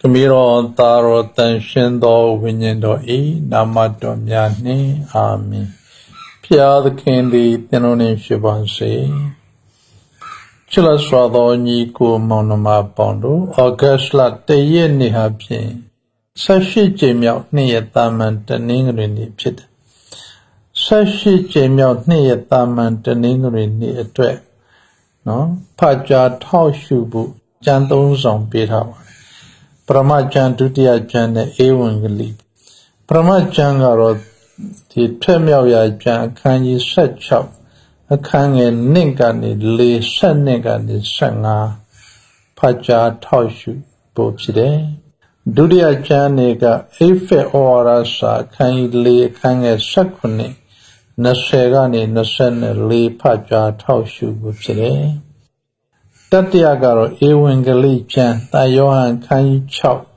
ခမီးတော်သားတော်တန်ရှင်သောဝိညာဉ်တော်ဤနာမတော်များနှင့်အာမင်ဖျားသခင်သည်သင်တို့နှင့်ရှိပါစေချလစွာသောညီကိုမောင်နှမပေါင်းတို့ဩဂတ်လတရက်နေ့ဟာဖြင့်ဆက်ရှိကြိမ်မြောက်နှစ်ရက်တာမန်တနင်္ဂနွေနေ့ဖြစ်တယ်ဆက်ရှိကြိမ်မြောက်နှစ်ရက်တာမန်တနင်္ဂနွေနေ့အတွက်နော်ဖာကြားထောက်ရှုဖို့ကြံသုံးဆောင်ပေးထားပါ ပရမကျမ်းဒုတိယကျမ်းနဲ့ဧဝံဂေလိပရမကျမ်းကတော့ဒီထွတ်မြောက်ရာကျမ်းအခန်းကြီး16အခန်းငယ်1ကနေ4 7ကနေ15ဖတ်ကြားထောက်ရှုပို့ဖြစ်တယ်ဒုတိယကျမ်းတွေကအိဖေဩဝါဒစာအခန်းကြီး4အခန်းငယ်19 20ကနေ24ဖတ်ကြားထောက်ရှုဖို့ဖြစ်တယ် တတိယကတော့ဧဝံဂေလိကျမ်းတာယောဟန်ခန်းကြီး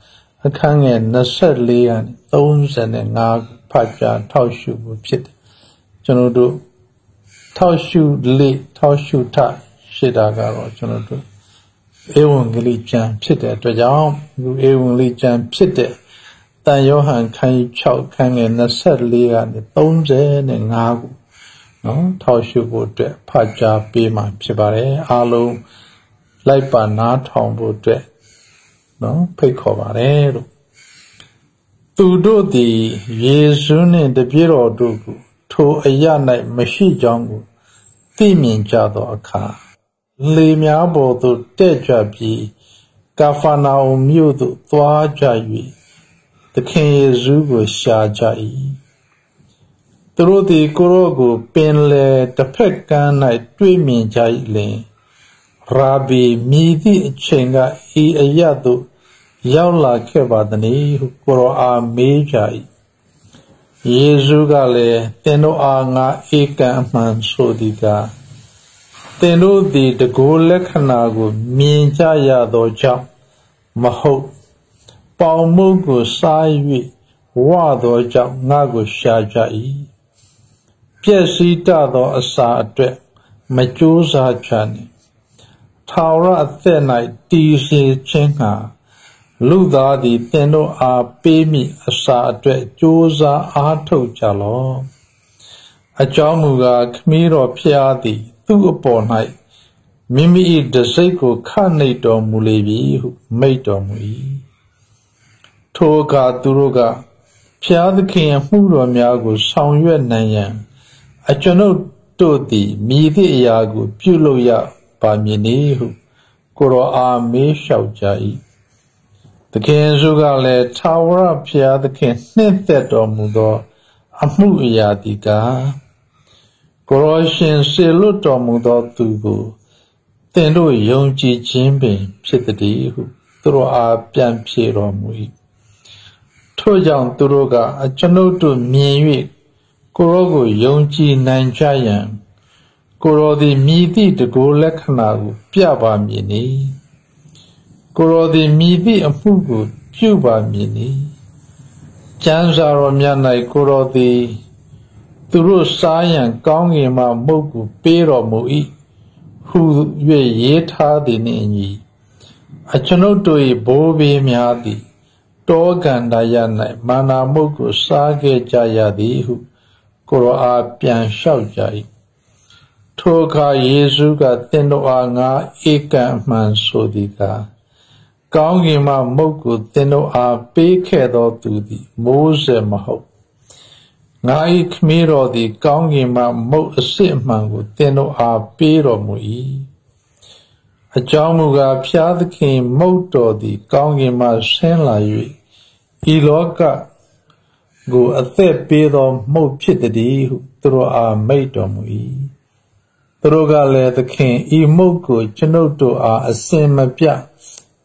6အခန်းငယ်24ကနေ35ဖတ်ကြားထောက်ရှုဖို့ဖြစ်တယ်ကျွန်တော်တို့ထောက်ရှုလေထောက်ရှုထရှိတာကတော့ကျွန်တော်တို့ဧဝံဂေလိကျမ်းဖြစ်တဲ့အတွက်ကြောင့်ဒီဧဝံဂေလိကျမ်းဖြစ်တဲ့တန်ယောဟန်ခန်းကြီး6ခန်းငယ်24ကနေ35ခုနော်ထောက်ရှုဖို့အတွက်ဖတ်ကြားပေးမှဖြစ်ပါတယ်အားလုံး လိုက်ပါနားထောင်ဖို့အတွက်နော်ဖိတ်ခေါ်ပါတယ်လို့သူတို့သည်ယေရှုနှင့်တပြည့်တော်တို့ကိုထိုအရ၌မရှိကြောင်းကိုသိမြင်ကြသောအခါလေများပေါ်သို့တက်ကြပြီးကာဖာနာအုံမြို့သို့သွားကြ၍သခင်ယေရှုကိုရှာကြ၏သူတို့သည်ကိုရော့ကိုပင်လေတစ်ဖက်ကမ်း၌တွေ့မြင်ကြ၏လင် ရာဘီမြည်သည့်အချိန်ကဤအရသို့ရောက်လာခဲ့ပါသည်ဟုကိုရောအားမေးကြ၏ယေရှုကလည်းသင်တို့အားငါဧကံအမှန်ဆိုသည်ကသင်တို့သည်တကိုယ်လက္ခဏာကို မြင်ကြရသောကြောင့်မဟုတ်ပေါင်မှုကိုစား၍ဝသောကြောင့်ငါကိုရှာကြ၏ပြည့်စည်တသောအစာအတွက်မကြိုးစားချနှင့် ထာဝရအသက်၌တည်စေခြင်းငှာလူသားသည်သင်တို့အားပေးမိအစာအတွက်ကြိုးစားအားထုတ်ကြလော့အကြောင်းမူကားခမည်းတော်ဖျားသည် သူ့အပေါ်၌မိမိ၏တစိတ်ကိုခနှိပ်တော်မူလေပြီဟုမိတ်တော်မူ၏ထိုအခါသူတို့ကဖျားသခင်မှုတော်များကို ဆောင်ရွက်နိုင်ရန်အကျွန်ုပ်တို့သည်မြည်သည့်အရာကို ပြုလုပ်ရ ပါမည်နည်းဟုကိုရောအားမေးလျှောက်ကြ၏သခင်စုကလည်းသာဝရဘုရားသခင်နှင့်သက်တော်မူသော အမှုအရာဒီကားကိုရောရှင်စေလွတ်တော်မူသောသူကိုသင်တို့ယုံကြည်ခြင်းပင်ဖြစ်သည်ဟုသူတို့အားပြန်ဖြေတော်မူ၏ထို့ကြောင့်သူတို့ကအကျွန်ုပ်တို့မြင်၍ကိုရောကိုယုံကြည်နိုင်ကြရန် ကိုရောသည်မြည်သည့်တကိုယ်လက္ခဏာကို ပြပါမည်နီကိုရောသည်မြည်သည့်အမှုကို ပြုပါမည်နီကျမ်းစာတော်မြတ်၌ကိုရောသည်သူတို့စားရန်ကောင်းငင်မှမုတ်ကိုပေးတော်မူ၏ဟု၍ရေးထားသည်နှင့်အညီအကျွန်ုပ်တို့၏ဘိုးဘေးများသည်တောကန္တရ၌မာနာမုတ်ကိုစားခဲ့ကြရသည်ဟုကိုရောအားပြန်လျှောက်ကြ၏ ထိုအခါယေရှုကသင်တို့အားငါဧကံအမှန်ဆိုသည်ကားကောင်းကင်မှမုတ်ကိုသင်တို့အားပေးခဲ့သောသူသည်မိုးစေမဟုတ်ငါ၏ခမည်းတော်သည် ကောင်းကင်မှမုတ်အစစ်အမှန်ကိုသင်တို့အားပေးတော်မူ၏အကြောင်းမူကားဖျားသခင်မုတ်တော်သည် ကောင်းကင်မှဆင်းလာ၍ဤလောကကိုအသက်ပေးသောမုတ်ဖြစ်သည်ဟုသူတို့အားမိတ်တော်မူ၏ သူတို့ကလည်းသခင်ဤမုတ်ကိုကျွန်ုပ်တို့အားအစင်မပြ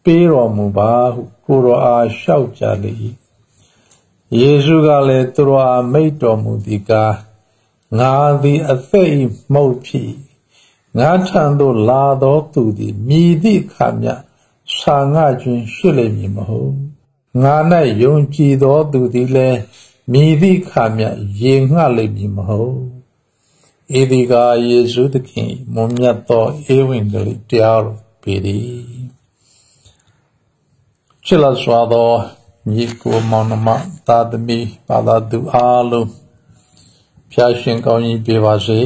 ပေးတော်မူပါဟုကိုတော်အားလျှောက်ကြလေ၏ယေရှုကလည်းသူတို့အားမိတ်တော်မူသည်ကားငါသည်အသက်ဤမုတ်ဖြစ်ငါထံသို့လာသောသူသည်မြည်သည့်အခါမျှဆာငှခြင်းရှိလိမ့်မည်မဟုတ်ငါ၌ယုံကြည်သောသူသည်လည်းမြည်သည့်အခါမျှရေငှလိမ့်မည်မဟုတ် ဧဒီကာယေရှုသခင်မွန်မြတ်သောဧဝံဂေလိတရားတော်ပေသည်ကျချစ်လစွာသောညီကိုမောင်နှမသာသမီဘာသာသူအားလုံးဖျားရှင်ကောင်းကြီးပေးပါစေ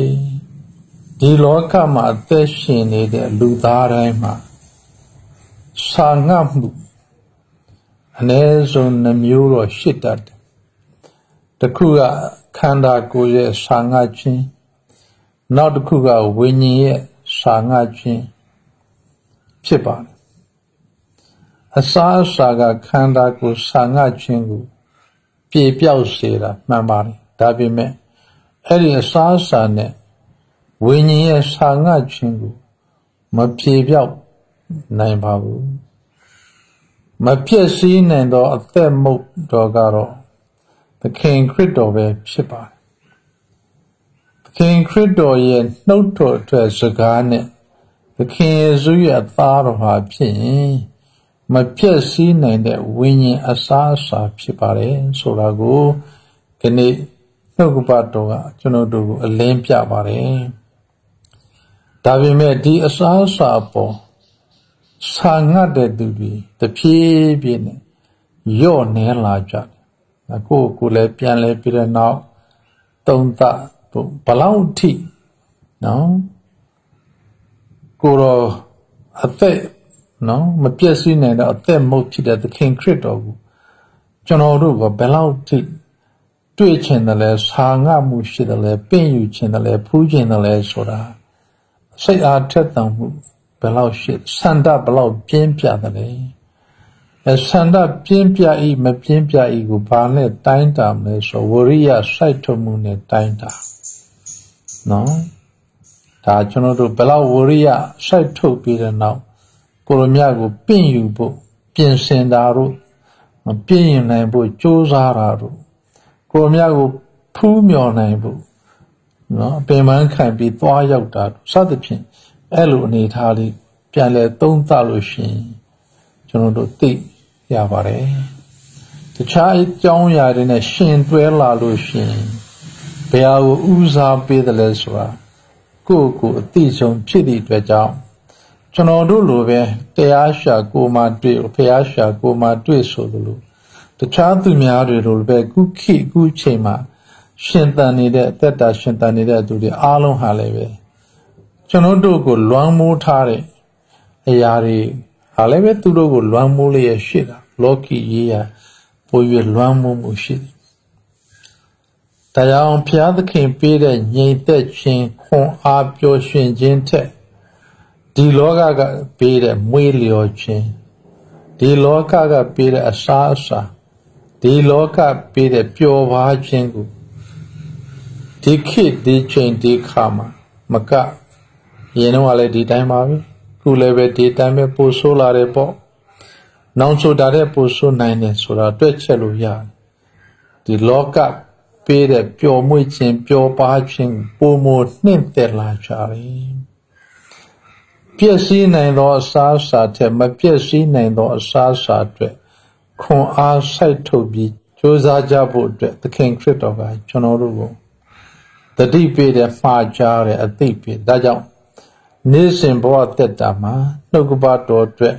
ဒီလောကမှာအသက်ရှင်နေတဲ့လူသားတိုင်းမှာစာငတ်မှုအ ਨੇ ဆုံးနှမျိုးတော့ရှိတတ်တယ်တခုကခန္ဓာကိုယ်ရဲ့စာငတ်ခြင်း နောက်တစ်ခုကဝိညာဉ်ရဲ့စာငတ်ခြင်းဖြစ်ပါတယ်အစာအစာကခန္ဓာကိုယ်စာငတ်ခြင်းကိုပြေပြောက်စေတာမှန်ပါတယ်ဒါပေမဲ့အဲ့ဒီအစာအစာနဲ့ဝိညာဉ်ရဲ့စာငတ်ခြင်းကိုမပြေပြောက်နိုင်ပါဘူးမပြည့်စည်နိုင်သောအသက်မုတ်တော်ကတော့သခင်ခရစ်တော်ပဲဖြစ်ပါတယ်သ ခင်ခရစ်တော်ရဲ့နှုတ်တော်အတွက်စကားနဲ့သခင်ယေရှုရဲ့အသားတော်ဟာဖြစ်ရင်မပြည့်စည်နိုင်တဲ့ဝိညာဉ်အစားအစာဖြစ်ပါတယ်ဆိုတာကိုဒီနေ့နှုတ်ကပတ်တော်ကကျွန်တော်တို့ကိုအလင်းပြပါတယ်ဒါပေမဲ့ဒီအစားအစာပေါ်ဆာငတ်တဲ့သူတွေတဖြည်းဖြည်းနဲ့ယော့နေလာကြတယ်ကိုယ့်ကိုယ်လည်းပြန်လဲပြီးတဲ့နောက်သုံးသ ဘလောက်ထိနော်ကိုတော့အသက်နော်မပြည့်စည်နိုင်တဲ့အသက်မုတ်ဖြစ်တဲ့သခင်ခရစ်တော်ကိုကျွန်တော်တို့ကဘယ်လောက်ထိတွေ့ချင်တယ်လဲဆာငတ်မှုရှိတယ်လဲပင့်ယူချင်တယ်လဲဖူးချင်တယ်လဲဆိုတာစိတ်အားထက်သန်မှုဘယ်လောက်ရှိဆန္ဒဘယ်လောက်ပြင်းပြတယ်လဲအဲဆန္ဒပြင်းပြဤမပြင်းပြဤကိုဘာနဲ့တိုင်းတာမလဲဆိုဝရိယစိုက်ထုတ်မှုနဲ့တိုင်းတာ နော်ဒါကျွန်တော်တို့ဘယ်လောက်ဝရိယစိုက်ထုတ်ပြီးတဲ့နောက်ကိုရမြကိုပင့်ယူဖို့ပြင်ဆင်တာတို့မပြည့်ရင်နိုင်ဖို့ကြိုးစားတာတို့ကိုရမြကိုဖူးမြော်နိုင်ဖို့နော်ပင်ပန်းခံပြီးသွားရောက်တာစသဖြင့်အဲ့လိုအနေထားလေးပြန်လဲသုံးသလို့ရှိရင်ကျွန်တော်တို့သိရပါတယ်တခြားအကြောင်းအရာတွေနဲ့ရှင်တွဲလာလို့ရှိရင် ဘယ်ဟာကိုဦးစားပေးတယ်လဲဆိုတာကိုယ့်ကိုယ်အသိဆုံးဖြစ်သည့်အတွက်ကြောင့်ကျွန်တော်တို့လိုပဲတရားရှာကိုမှတွေ့ဖះရှာကိုမှတွေ့ဆိုလိုတခြားသူများတွေလိုပဲခုခိခုချိန်မှာရှင်တန်နေတဲ့အသက်တာရှင်တန်နေတဲ့သူတွေအားလုံးဟာလည်းပဲကျွန်တော်တို့ကိုလွမ်းမိုးထားတဲ့အရာတွေဟာလည်းပဲသူတို့ကိုလွမ်းမိုးလျက်ရှိတာလောကီရေးရာပို၍လွမ်းမိုးမှုရှိတယ်။ တရားအောင်ဘုရားသခင်ပေးတဲ့ငြိမ်သက်ခြင်းခွန်အားပျော်ရွှင်ခြင်းထက်ဒီလောကကပေးတဲ့မွေးလျော်ခြင်းဒီလောကကပေးတဲ့အစာအစာဒီလောကပေးတဲ့ပျော်ပါခြင်းကိုဒီခေတ်ဒီချိန်ဒီခါမှာမကရင်တော့လည်းဒီတိုင်းပါပဲခုလည်းပဲဒီတိုင်းပဲပို့ဆိုးလာတယ်ပေါ့နောက်ဆိုတာတဲ့ပို့ဆိုးနိုင်တယ်ဆိုတာတွေ့ချက်လို့ရတယ်ဒီလောက ပေးတဲ့ပျော်မွေ့ခြင်းပျော်ပါခြင်းပုံမနှင့်သက်လာကြတယ်ပျက်စီးနိုင်သောအစားအစာထက်မပျက်စီးနိုင်သောအစားအစာအတွက်ခွန်အားစိုက်ထုတ်ပြီးကြိုးစားကြဖို့အတွက်သခင်ခရစ်တော်ကကျွန်တော်တို့ကိုတတိပေးတဲ့မှားကြားတဲ့အသိပေးဒါကြောင့်နေ့စဉ်ဘဝတက်တာမှာနှုတ်ကပတော်အတွက်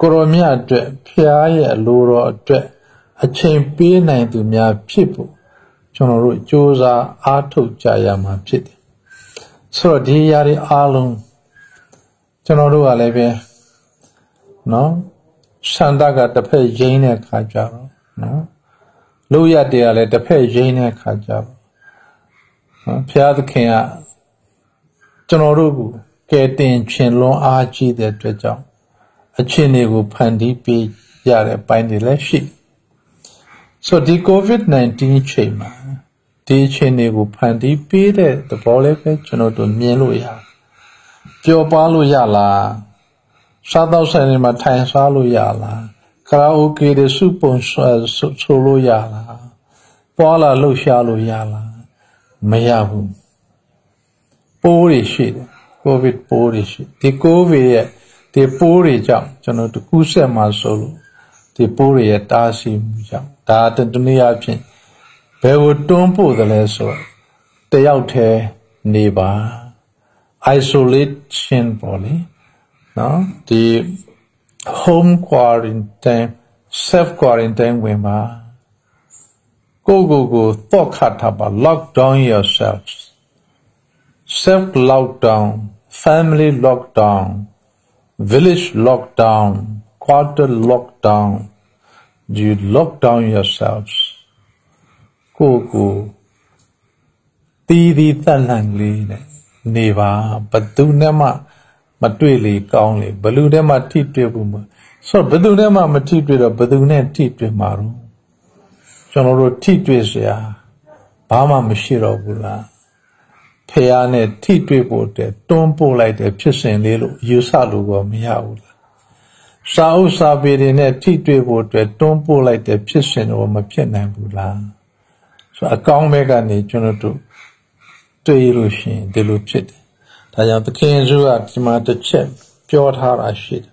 ကိုရောမြအတွက်ဖျားရဲ့အလိုတော်အတွက်အချိန်ပေးနိုင်သူများဖြစ်ဖို့ ကျွန်တော်တို့ကြိုးစားအားထုတ်ကြရမှာဖြစ်တယ်ဆိုတော့ဒီຢာတွေအားလုံးကျွန်တော်တို့ကလည်းပဲနော်ဆန္ဒကတစ်ဖက်ရင်းတဲ့ခါကြတော့နော်လို့ရတဲ့ကလည်းတစ်ဖက်ရင်းတဲ့ခါကြတော့နော်ဘုရားသခင်ကကျွန်တော်တို့ကိုကဲတင်ခြင်းလွန်အားကြီးတဲ့အတွက်ကြောင့်အချင်းတွေကိုဖန်တီးပေးရတဲ့ပိုင်းတွေလည်းရှိဆိုဒီ COVID-19 ချိန်မှာ ဒီအချင်းတွေကိုဖန်တီးပေးတဲ့သဘောလည်းပဲကျွန်တော်တို့မြင်လို့ရတယ်ပျော်ပါလို့ရလားစားတော့ဆိုင်တွေမှာထိုင်စားလို့ရလားကရာအိုကေတွေစုပုံဆိုလို့ရလားပွာလာလှုပ်ရှားလို့ရလားမရဘူးပိုးတွေရှိတယ်ကိုဗစ်ပိုးတွေရှိဒီကိုဗစ်ရဲ့ဒီပိုးတွေကြောင့်ကျွန်တော်တကူးဆက်မှာဆိုလို့ဒီပိုးတွေရဲ့တားဆီးမှုကြောင့်ဒါတနည်းအားဖြင့် ဘယ်ကိုတွန်းပို့တယ်လဲဆိုတော့တယောက်တည်းနေပါ isolation ပေါ့လေနော်ဒီ home quarantine self quarantine ဝင်ပါကိုကိုကိုတော့ခတ်ထားပါ lock down yourselves self lockdown family lockdown village lockdown quarter lockdown you lock down yourselves ကိုကိုတီးတီးတက်လှန်လေးနဲ့နေပါဘသူနဲ့မှ မတွေ့လေကောင်းလေဘလူနဲ့မှထိတွေ့ဘူးမဆိုဘသူနဲ့မှမထိတွေ့တော့ဘသူနဲ့ထိတွေ့မှာတော့ကျွန်တော်တို့ထိတွေ့စရာဘာမှမရှိတော့ဘူးလားဖះနဲ့ထိတွေ့ဖို့တဲ့တွန်းပို့လိုက်တဲ့ဖြစ်စဉ်လေးလို့ယူဆလို့တော့မရဘူးလားစာအုပ်စာပေတွေနဲ့ထိတွေ့ဖို့အတွက်တွန်းပို့လိုက်တဲ့ဖြစ်စဉ်တော့မဖြစ်နိုင်ဘူးလား ဆိုအကောင်းဘက်ကနေကျွန်တော်တို့တွေ့လို့ရှိရင်ဒီလိုဖြစ်တယ်ဒါကြောင့်သခင်ယေရှုကဒီမှာတစ်ချက်ပြောထားတာရှိတယ်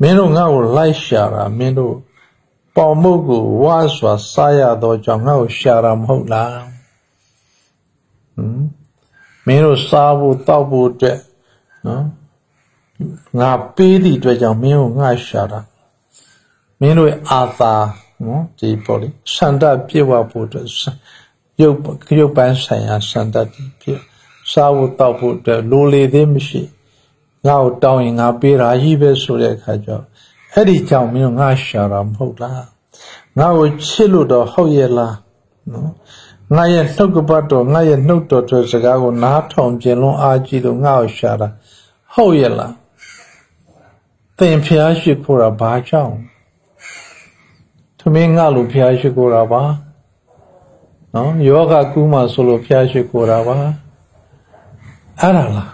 မင်းတို့ငါ့ကိုလိုက်ရှာတာမင်းတို့ပေါ်မှုကိုဝါစွာစားရတော့ကြောင့်ငါ့ကိုရှာတာမဟုတ်လားဟမ်မင်းတို့စားဖို့တောက်ဖို့အတွက်နော်ငါပေးသည့်အတွက်ကြောင့်မင်းကိုငါရှာတာမင်းတို့အာသာ နော်ဒီပေါ်လေစန္ဒပြေဝဖို့အတွက်ရုပ်ရုပ်ပန်းဆိုင်ရာစန္ဒပြေစားဖို့တောက်ဖို့အတွက်လိုလေသေးမရှိငါ့ကိုတောင်းရင်ငါပေးတာကြီးပဲဆိုတဲ့အခါကျတော့အဲ့ဒီကြောင့်မင်းငါရှာတာမဟုတ်လားငါ့ကိုချစ်လို့တော့ဟုတ်ရဲ့လားနော်ငါရဲ့နှုတ်ကပတ်တော်ငါရဲ့နှုတ်တော်တွေစကားကိုနားထောင်ပြင်လွန်အားကြီးလို့ငါ့ကိုရှာတာဟုတ်ရဲ့လားသင်ဖျားရှိခိုးတာဘာကြောင့် သမင်းငါလိုဖျားရှိခိုးတာပါနော်ယောဂကူးမှဆိုလို့ဖျားရှိခိုးတာပါအဲ့ဒါလား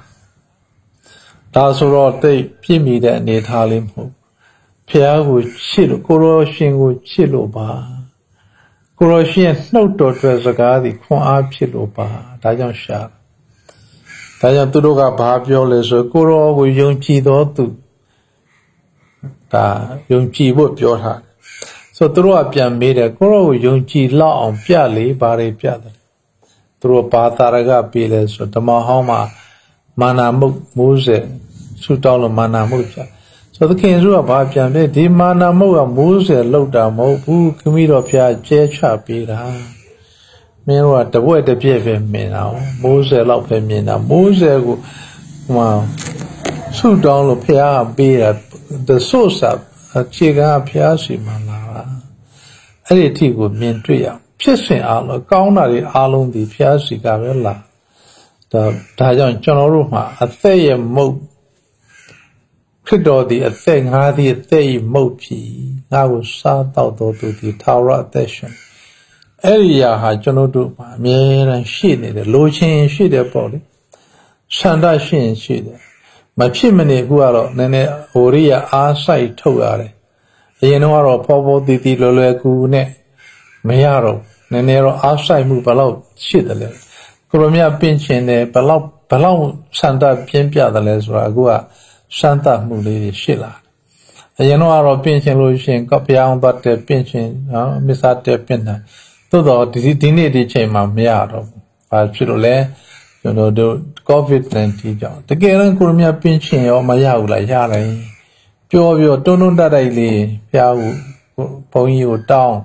ဒါဆိုတော့တိတ်ပြည့်မီတဲ့အနေထားလေးမဟုတ်ဖះကိုချစ်လို့ကိုရောရှင်ကိုချစ်လို့ပါကိုရောရှင်နှုတ်တော်တွေစကားသည်ခွန်အားဖြစ်လို့ပါဒါကြောင့်ရှာဒါကြောင့်သူတို့ကဘာပြောလဲဆိုကိုရောကိုယုံကြည်တော်သူဒါယုံကြည်ဖို့ပြောထားတယ် ဆိုသူတို့ကပြန်မေးတယ်ကိုရောကိုယုံကြည်လောက်အောင်ပြလေဘာတွေပြတယ်သူတို့ဘာသာရကပြေးလဲဆိုဓမ္မဟောင်းမှာမာနာမုတ်မိုးစေဆူတောင်းလို့မာနာမုတ်ပြဆိုသခင်စုကဘာပြန်လဲဒီမာနာမုတ်ကမိုးစေလောက်တာမဟုတ်ဘူးခမီးတော်ဖျားကျဲချပေးတာမင်းတို့ကတပွက်တစ်ပြည့်ပဲမြင်တာမိုးစေလောက်ပဲမြင်တာမိုးစေကိုဟိုဆူတောင်းလို့ဖျားပေးတာ the source အခြေခံဖျားစီမှလာတာအဲ့ဒီအထိကိုမြင်တွေ့ရအောင်ဖြစ်စဉ်အလုံးကောင်းတာတွေအလုံးဒီဖျားစီကပဲလာဒါဒါကြောင့်ကျွန်တော်တို့မှာအသက်ရဲ့မုတ်ခရစ်တော်ဒီအသက်ငါးသည်အသက်၏မုတ်ပြီငါကိုစားတော့တော်သူဒီထာဝရအသက်ရှင်အဲ့ဒီရာဟာကျွန်တော်တို့မှာအမြဲတမ်းရှိနေတယ်လိုချင်ရှိတယ်ပေါ့လေဆန္ဒရှိရင်ရှိတယ် မဖြစ်မနေခုကတော့နည်းနည်းဟိုရိယအားဆိုင်ထုတ်ရတယ်အရင်တော့ဖောဖောတီတီလွယ်လွယ်ကူနဲ့မရတော့နည်းနည်းတော့အားဆိုင်မှုဘယ်လောက်ရှိတယ်လဲကိုရမြပင့်ချင်တယ်ဘယ်လောက်ဘယ်လောက်စန္ဒပြင်းပြတယ်လဲဆိုတာအခုကစမ်းသပ်မှုလေးတွေရှိလာအရင်တော့ပင့်ချင်လို့ရှိရင်ကပျောင်းသွားတယ်ပင့်ချင်နော်မစ္ဆာတဲ့ပင့်တယ်သို့တော့ဒီဒီနေ့ဒီချိန်မှာမရတော့ဘူးဘာဖြစ်လို့လဲကျွန်တော်တို့ COVID-19 ကြောင့်တကယ်တော့ကိုရမြပင့်ချင်ရောမရဘူးလားရတယ်ပြောပြောတွန်းတွန်းတတိုက်လေးဖျားဘူးဘုန်းကြီးကိုတောင်း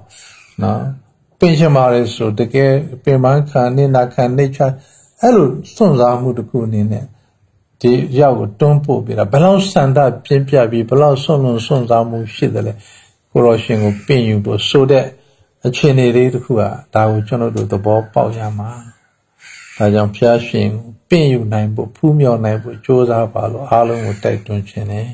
နော်ပင်ရှင်ပါလေဆိုတကယ်ပင်ပန်းခံနေနာခံနေချအဲ့လိုစွန့်စားမှုတစ်ခုအနေနဲ့ဒီရောက်ကိုတွန်းပို့ပြတာဘယ်လောက်စန္ဒပြင်းပြပြီးဘယ်လောက်စွန့်လွန်စွန့်စားမှုရှိတယ်လဲကိုရောရှင်ကိုပင်ယူဖို့ဆိုတဲ့အခြေအနေလေးတစ်ခုကဒါကိုကျွန်တော်တို့သဘောပေါက်ရမှာ ဒါကြောင့်ဖျားရှင်ကိုပင့်ယူနိုင်ဖို့ဖူးမြော်နိုင်ဖို့ကြိုးစားပါလို့အားလုံးကိုတိုက်တွန်းခြင်းနဲ့